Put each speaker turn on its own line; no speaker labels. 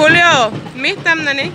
Julio, mi tamnani.